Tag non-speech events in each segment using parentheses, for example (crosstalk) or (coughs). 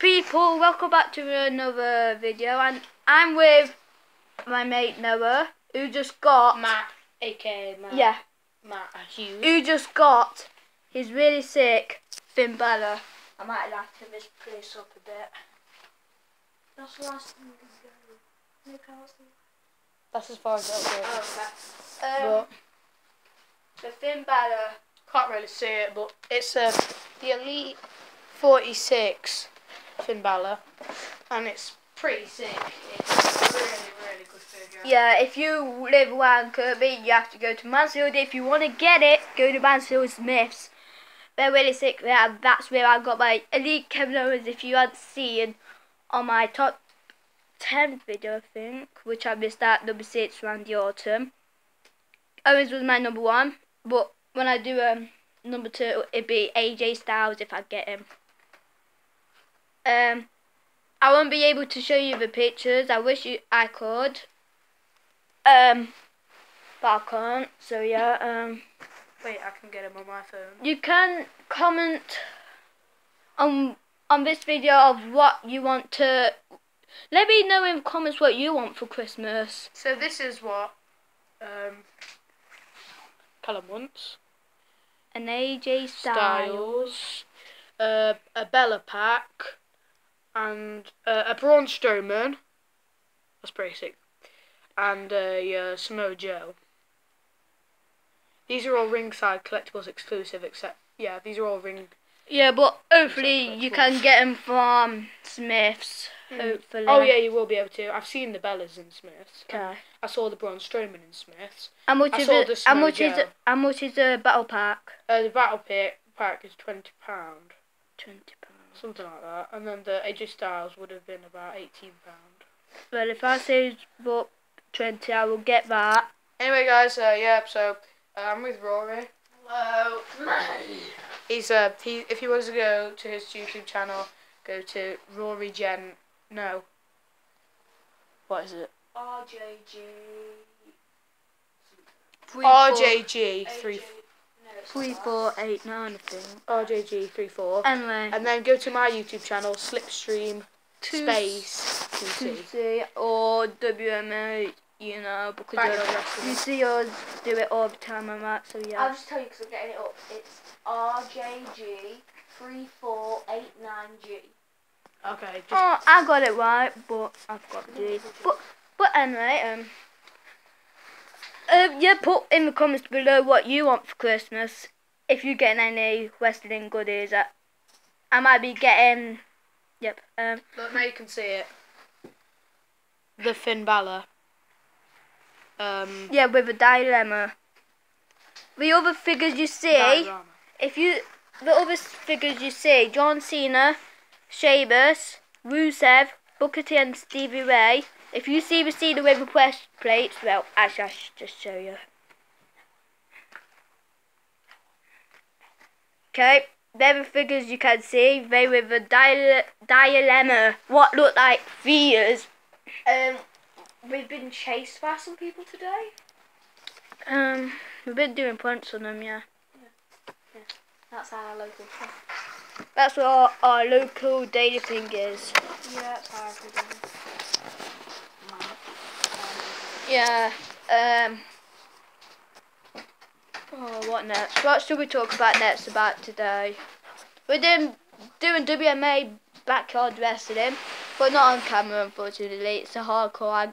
people? Welcome back to another video, and I'm with my mate Noah, who just got Matt, aka Matt. yeah, Matt Hughes. who just got his really sick Finn Balor. I might have to this place up a bit. That's the last thing we can go. That's as far as it'll go. Okay. Um, But the Finn Balor. can't really see it, but it's uh, the Elite 46 Finn Balor, and it's pretty sick. It's really, really good figure. Yeah, if you live around Kirby, you have to go to Mansfield. If you want to get it, go to Mansfield Smyths. They're really sick there. That's where I got my Elite Kevin Owens. If you hadn't seen on my top 10 video, I think, which I missed out number 6 around the autumn. Owens was my number 1, but when I do um number 2, it'd be AJ Styles if I get him. Um, I won't be able to show you the pictures. I wish you I could. Um, but I can't. So yeah. Um, Wait, I can get them on my phone. you can comment on on this video of what you want to. Let me know in the comments what you want for Christmas. So this is what um, Callum wants. An AJ Styles. Styles, uh, a Bella pack, and uh, a Braun Strowman. That's pretty sick. And a uh, Samoa Joe. These are all ringside collectibles exclusive, except yeah, these are all ring. Yeah, but hopefully you can get them from Smyths. Hopefully. Oh yeah, you will be able to. I've seen the Bellas in Smyths. Okay. I saw the Braun Strowman in Smyths. How much I is it? the How much is Joe. it? How much is a battle pack? Uh, the Battle pack is twenty pound, Twenty pounds. Something like that, and then the AJ Styles would have been about eighteen pound. Well, if I say about twenty, I will get that. Anyway, guys, uh, yeah, so uh, I'm with Rory. Hello. (coughs) He's uh, he if he wants to go to his YouTube channel, go to Rory Gen. No. What is it? RJG. RJG three Three, four, eight, nine, I think. RJG three four. Anyway, And then go to my YouTube channel, Slipstream two Space two. C or WMA, you know, because Backyard you- see us do it all the time on that. So yeah. I'll just tell you because I'm getting it up. It's RJG three four eight nine G. Okay. Just, Oh, I got it right, but I've got the But but anyway, um. Uh, yeah, put in the comments below what you want for Christmas. If you're getting any wrestling goodies, uh, I might be getting. Yep. Um. look now you can see it. The Finn Balor. Um. Yeah, with a dilemma. The other figures you see, diorama. if you the other figures you see, John Cena, Sheamus, Rusev, Booker T, and Stevie Ray. If you see the with the press plates, well, actually, I should just show you. Okay, they're the figures you can see. They with the dia- dilemma, what look like fears. Um, we've been chased by some people today. Um, we've been doing points on them, yeah. That's our local. thing. That's what our, our local daily thing is. Yeah, that's our everyday. Yeah. Um. Oh, what next? What should we talk about next about today? We're doing doing WMA backyard wrestling, but not on camera, unfortunately. It's a hardcore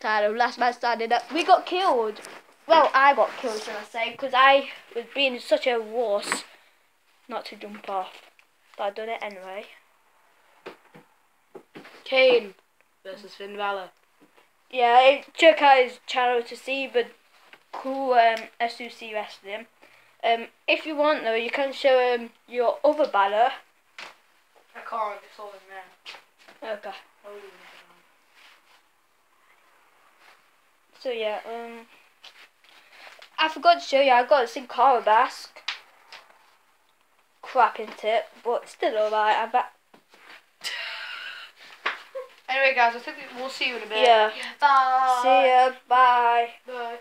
title. Last man standing up. We got killed. Well, I got killed, should I say? Because I was being such a wuss not to jump off. But I done it anyway. Kane versus Finn Balor. Yeah, check out his channel to see the cool um, SUC wrestling. Um, if you want though, you can show him your other banner. I can't. It's all in there. Okay. So yeah, um, I forgot to show you. I got a Sin Cara mask. Crap in it, but still alright. I bet. Anyway, guys, I think we'll see you in a bit. Yeah. Bye. See ya. Bye. Bye.